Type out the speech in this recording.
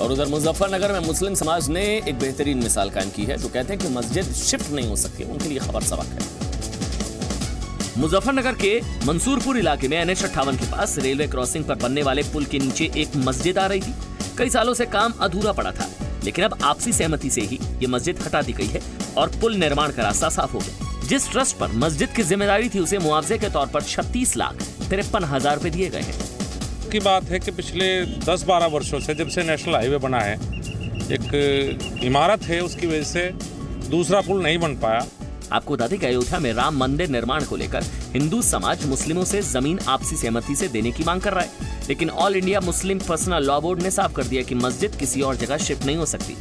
और उधर मुजफ्फरनगर में मुस्लिम समाज ने एक बेहतरीन मिसाल कायम की है, जो कहते हैं कि मस्जिद शिफ्ट नहीं हो सकती, उनके लिए खबर सबक है। मुजफ्फरनगर के मंसूरपुर इलाके में एनएच अट्ठावन के पास रेलवे क्रॉसिंग पर बनने वाले पुल के नीचे एक मस्जिद आ रही थी। कई सालों से काम अधूरा पड़ा था, लेकिन अब आपसी सहमति से ही ये मस्जिद हटा दी गई है और पुल निर्माण का रास्ता साफ़ हो गया। जिस ट्रस्ट पर मस्जिद की ज़िम्मेदारी थी, उसे मुआवजे के तौर पर छत्तीस लाख तिरपन हज़ार रूपए दिए गए हैं। की बात है कि पिछले 10-12 वर्षों से जब से नेशनल हाईवे बना है, एक इमारत है, उसकी वजह से दूसरा पुल नहीं बन पाया। आपको बता दें कि अयोध्या में राम मंदिर निर्माण को लेकर हिंदू समाज मुस्लिमों से ज़मीन आपसी सहमति से देने की मांग कर रहा है। लेकिन All India Muslim Personal Law Board ने साफ़ कर दिया कि मस्जिद किसी और जगह शिफ्ट नहीं हो सकती।